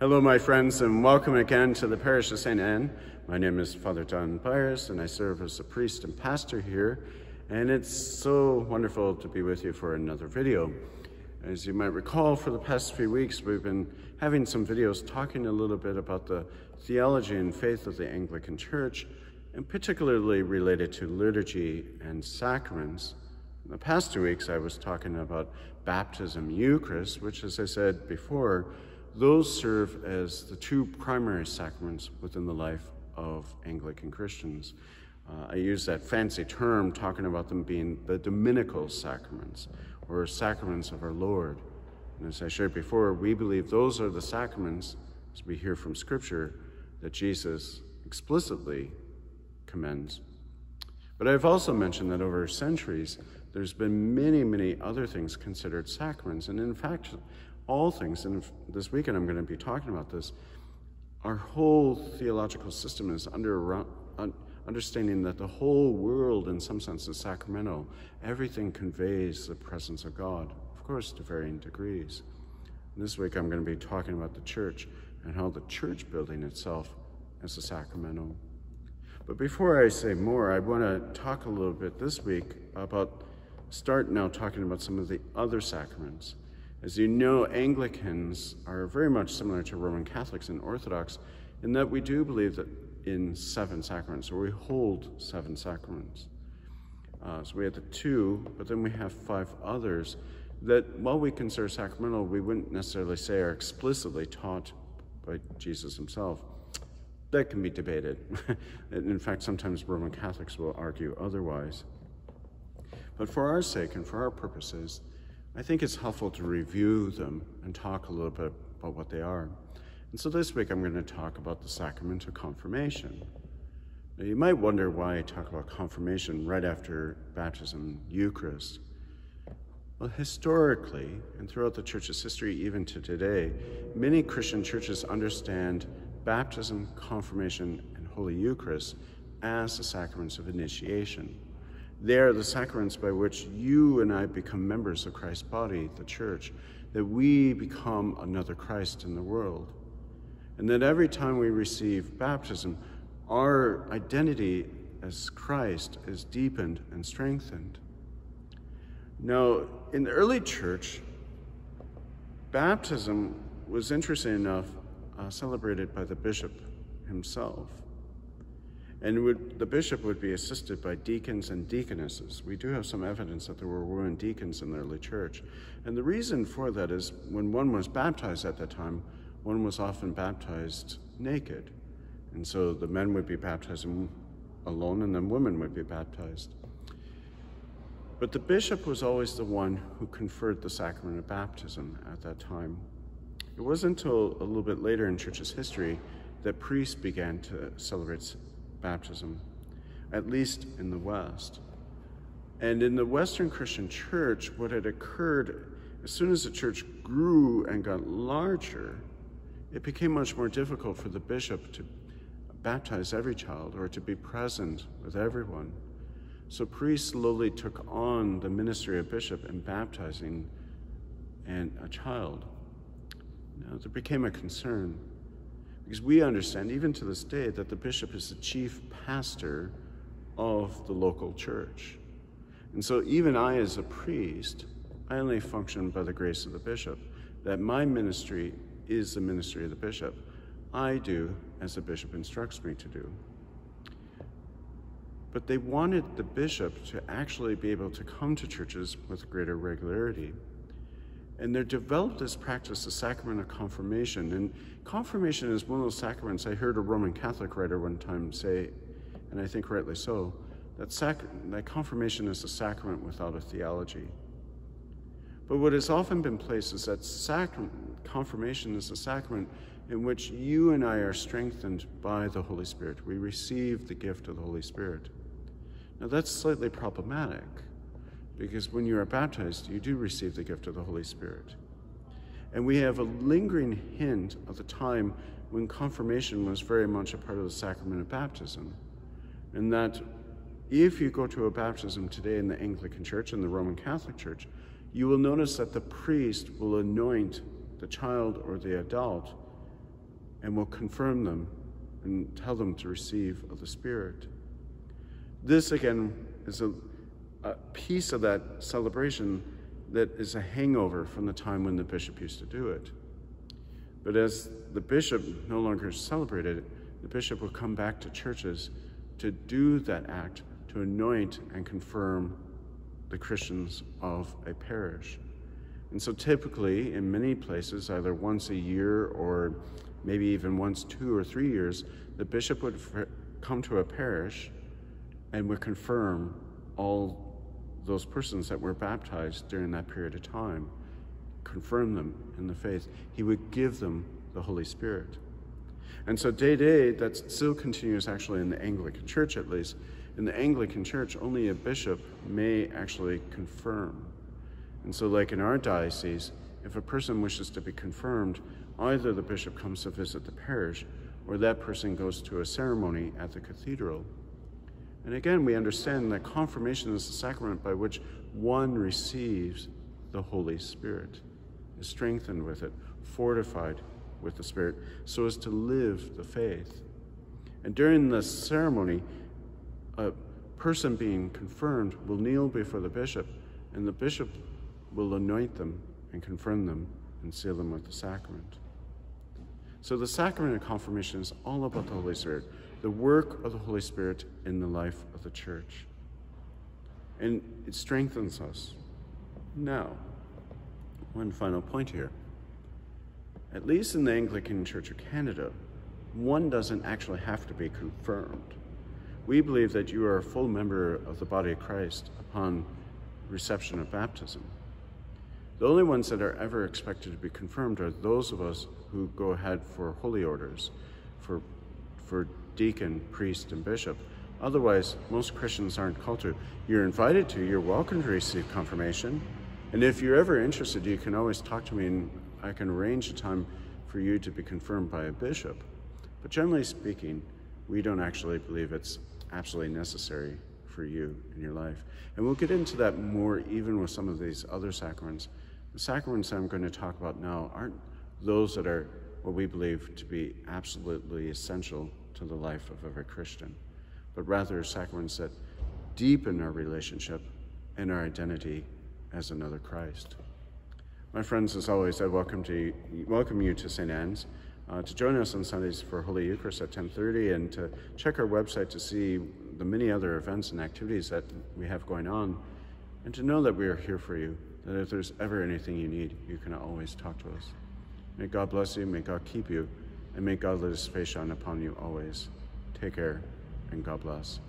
Hello, my friends, and welcome again to the parish of St. Anne. My name is Father John Byers, and I serve as a priest and pastor here. And it's so wonderful to be with you for another video. As you might recall, for the past few weeks, we've been having some videos talking a little bit about the theology and faith of the Anglican Church, and particularly related to liturgy and sacraments. In the past two weeks, I was talking about baptism, Eucharist, which, as I said before, those serve as the two primary sacraments within the life of Anglican Christians. Uh, I use that fancy term talking about them being the dominical sacraments or sacraments of our Lord. And as I shared before, we believe those are the sacraments, as we hear from Scripture, that Jesus explicitly commends. But I've also mentioned that over centuries, there's been many, many other things considered sacraments. And in fact, all things, and this weekend I'm going to be talking about this, our whole theological system is under understanding that the whole world, in some sense, is sacramental. Everything conveys the presence of God, of course, to varying degrees. And this week I'm going to be talking about the church and how the church building itself is a sacramental. But before I say more, I want to talk a little bit this week about, start now talking about some of the other sacraments. As you know, Anglicans are very much similar to Roman Catholics and Orthodox in that we do believe that in seven sacraments, or we hold seven sacraments. Uh, so we have the two, but then we have five others that, while we consider sacramental, we wouldn't necessarily say are explicitly taught by Jesus himself. That can be debated. In fact, sometimes Roman Catholics will argue otherwise. But for our sake and for our purposes, I think it's helpful to review them and talk a little bit about what they are. And so this week I'm going to talk about the sacrament of confirmation. Now you might wonder why I talk about confirmation right after baptism, Eucharist. Well, historically, and throughout the church's history, even to today, many Christian churches understand baptism, confirmation, and Holy Eucharist as the sacraments of initiation. They are the sacraments by which you and I become members of Christ's body, the church, that we become another Christ in the world. And that every time we receive baptism, our identity as Christ is deepened and strengthened. Now, in the early church, baptism was interesting enough uh, celebrated by the bishop himself. And would, the bishop would be assisted by deacons and deaconesses. We do have some evidence that there were women deacons in the early church. And the reason for that is when one was baptized at that time, one was often baptized naked. And so the men would be baptized alone, and then women would be baptized. But the bishop was always the one who conferred the sacrament of baptism at that time. It wasn't until a little bit later in church's history that priests began to celebrate baptism, at least in the West. And in the Western Christian church, what had occurred as soon as the church grew and got larger, it became much more difficult for the bishop to baptize every child or to be present with everyone. So priests slowly took on the ministry of bishop in baptizing and a child. Now, there became a concern because we understand, even to this day, that the bishop is the chief pastor of the local church. And so, even I, as a priest, I only function by the grace of the bishop, that my ministry is the ministry of the bishop. I do as the bishop instructs me to do. But they wanted the bishop to actually be able to come to churches with greater regularity. And they developed this practice, the sacrament of confirmation. And confirmation is one of those sacraments I heard a Roman Catholic writer one time say, and I think rightly so, that, sac- that confirmation is a sacrament without a theology. But what has often been placed is that sacrament, confirmation is a sacrament in which you and I are strengthened by the Holy Spirit. We receive the gift of the Holy Spirit. Now, that's slightly problematic because when you are baptized, you do receive the gift of the Holy Spirit. And we have a lingering hint of the time when confirmation was very much a part of the sacrament of baptism. And that if you go to a baptism today in the Anglican Church and the Roman Catholic Church, you will notice that the priest will anoint the child or the adult and will confirm them and tell them to receive of the Spirit. This, again, is a, a piece of that celebration that is a hangover from the time when the bishop used to do it. But as the bishop no longer celebrated the bishop would come back to churches to do that act to anoint and confirm the Christians of a parish. And so typically, in many places, either once a year or maybe even once two or three years, the bishop would come to a parish and would confirm all those persons that were baptized during that period of time, confirm them in the faith. He would give them the Holy Spirit. And so, day day, that still continues actually in the Anglican Church at least. In the Anglican Church, only a bishop may actually confirm. And so, like in our diocese, if a person wishes to be confirmed, either the bishop comes to visit the parish or that person goes to a ceremony at the cathedral. And again, we understand that confirmation is the sacrament by which one receives the Holy Spirit, is strengthened with it, fortified with the Spirit, so as to live the faith. And during the ceremony, a person being confirmed will kneel before the bishop, and the bishop will anoint them and confirm them and seal them with the sacrament. So the sacrament of confirmation is all about the Holy Spirit, the work of the Holy Spirit in the life of the church. And it strengthens us. Now, one final point here. At least in the Anglican Church of Canada, one doesn't actually have to be confirmed. We believe that you are a full member of the body of Christ upon reception of baptism. The only ones that are ever expected to be confirmed are those of us who go ahead for holy orders, for, for deacon, priest, and bishop. Otherwise, most Christians aren't called to. You're invited to, you're welcome to receive confirmation. And if you're ever interested, you can always talk to me and I can arrange a time for you to be confirmed by a bishop. But generally speaking, we don't actually believe it's absolutely necessary for you in your life. And we'll get into that more even with some of these other sacraments. The sacraments I'm going to talk about now aren't those that are what we believe to be absolutely essential to the life of every Christian, but rather sacraments that deepen our relationship and our identity as another Christ. My friends, as always, I welcome, to, welcome you to St. Anne's. Uh, to join us on Sundays for Holy Eucharist at 10:30 and to check our website to see the many other events and activities that we have going on and to know that we are here for you that if there's ever anything you need, you can always talk to us. May God bless you, may God keep you, and may God let his face shine upon you always. Take care, and God bless.